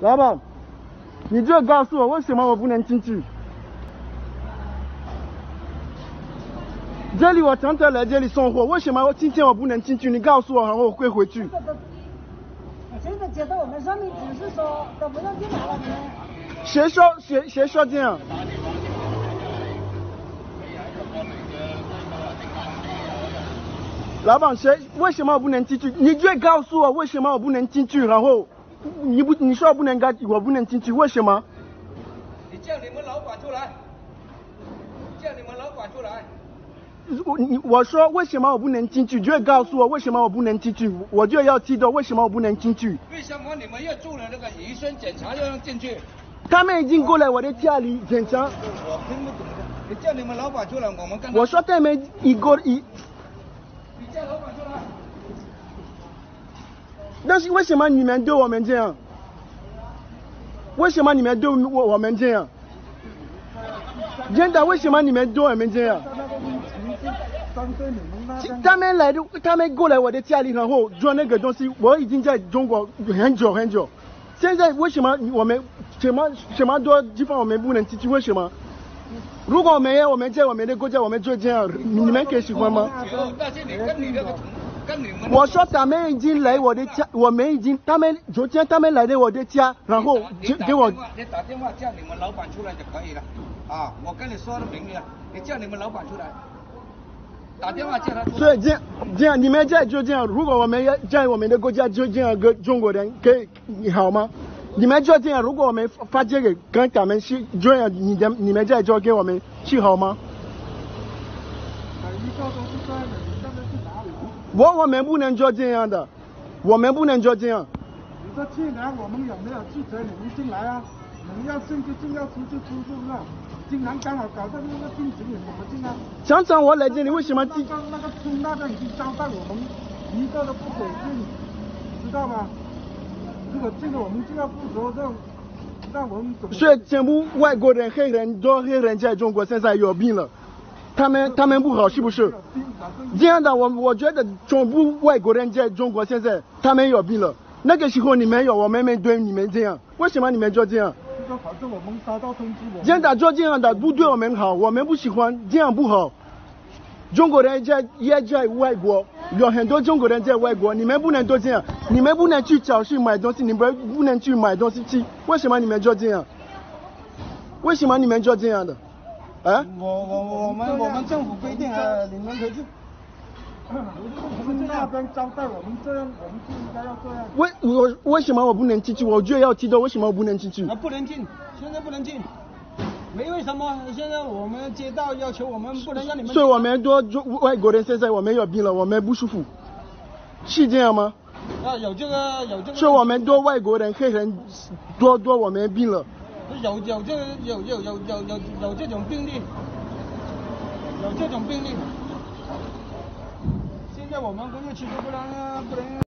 老板，你就告诉我为什么我不能进去？这里我常常来这里送货，为什么我今天我不能进去？你告诉我，然后我会回去。现在接到我们上面指示说都不让进来了，谁说谁谁说这样？老板，谁为什么我不能进去？你就告诉我为什么我不能进去？然后你不你说我不能干，我不能进去，为什么？你叫你们老板出来，叫你们老板出来。我你我说为什么我不能进去？就告诉我为什么我不能进去，我就要知道为什么我不能进去。为什么你们要做了那个医生检查要让进去？他们已经过来我的家里检查。我听不懂的，你叫你们老板出来，我们跟。我说他们一个一。你叫老板出来。但是为什么你们对我们这样？为什么你们对我我们这样？真的，为什么你们对我们这样？他们来的，他们过来我的家里，然后做那个东西。我已经在中国很久很久，现在为什么我们什么什么多地方我们不能进去？为什么？如果没有我们在我们的国家，我们就这样，你们可以喜欢吗？我说他们已经来我的家，我们已经他们昨天他们来的我的家，然后就给我。你打电话叫你们老板出来就可以了。啊，我跟你说的明了，你叫你们老板出来。打电话叫他。所以这样这样，你们在就这样。如果我们要在我们的国家就这样跟中国人可以好吗？你们就这样。如果我们发这个跟他们是这样，你的你们在做给我们是好吗？我我们不能做这样的，我们不能做这样。你说进来，我们有没有拒绝你们进来啊？你们要进就进，要出就出，是不是？竟然刚好搞到那个禁止你怎么进啊？常常我来这里，为什么进？那个那个村那边已经招待我们，一个都不给进，知道吗？如果这个我们就要负责任，让我们？所以全部外国人、黑人，多黑人在中国现在有病了，他们他们不好是不是？这样的我我觉得全部外国人在中国现在他们有病了，那个时候你们有，我们没对你们这样，为什么你们就这样？反正我们收到通知，我真的做这样的不对我们好，我们不喜欢这样不好。中国人在也在外国，有很多中国人在外国，你们不能都这样，你们不能去超市买东西，你们不能去买东西吃，为什么你们做这样？为什么你们做这样的？啊？我我我们我们政府规定啊，你们可以去。我们那边招待我们这样，我们就应该要这样。为我为什么我不能进去？我就要知道为什么我不能进去。啊，不能进，现在不能进，没为什么。现在我们街道要求我们不能让你们。所以我们多外国人现在我们有病了，我们不舒服，是这样吗？啊，有这个有这个。所以我们多外国人黑人多多我们病了。有有这有有有有有有这种病例，有这种病例。现在我们工业区不能不能。